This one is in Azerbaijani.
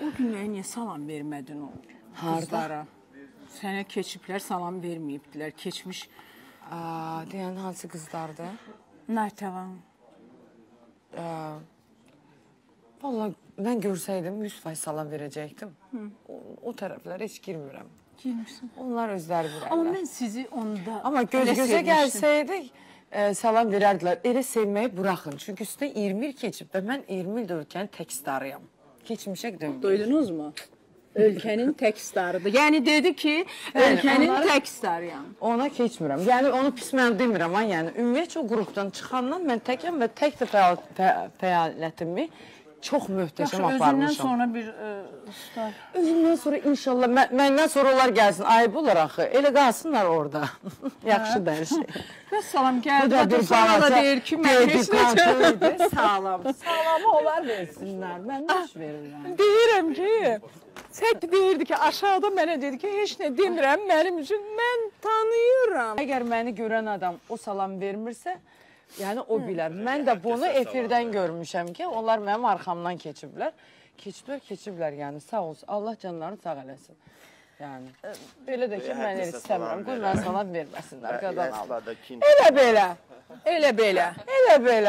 O günləri niyə salam vermədin o Harda? qızlara? Sənə keçiblər, salam verməyibdilər. Keçmiş Aa, deyən hansı qızlardı? Natəvan. Vallahi mən görsəydim 100% salam verəcəkdim. O, o tərəflərə heç girmirəm. Girmirsən. Onlar özləri bilərlər. Amma mən sizi onda Amma göz elə gözə sevmişdim. gəlsəydik e, salam verərdilər. Elə sevməyi buraxın. Çünki üstə 20 il keçib və mən 20 ildir ölkənin tək starıyam. Keçmişə dönmürəm. Duydunuzmu? Ölkənin tək starıdır. Yəni dedi ki, ölkənin onları- tək starıyam. Ona keçmirəm. Yəni onu pis mən demirəm, ha, yəni ümumiyyətcə o qrupdan çıxandan mən təkəm və tək də fəal, fə, fəaliyyətimi çox Yaxşı, möhtəşəm özündən aparmışam. sonra bir ə, star. Özümdən sonra inşallah mən, məndən sonra onlar gəlsin. Ayıb olar axı. Elə qalsınlar orada. Yaxşı da hər şey. Və salam Bu gəldi. da bir balaca deyir ki, mən heç nə dedikodu Salam. Salamı onlar versinlər. Mən heç verirəm. Deyirəm ki, Sək deyirdi ki, aşağıda mənə dedi ki, heç nə demirəm, mənim üçün mən tanıyıram. Əgər məni görən adam o salam vermirsə, yəni o bilər. Mən də bunu efirdən görmüşəm ki, onlar mənim arxamdan keçiblər. Keçiblər, keçiblər, yəni sağ olsun. Allah canlarını sağ eləsin. Yəni belə də ki, mən elə istəmirəm. Qoy mən salam verməsinlər, qadan kin Elə belə, elə belə. Elə belə.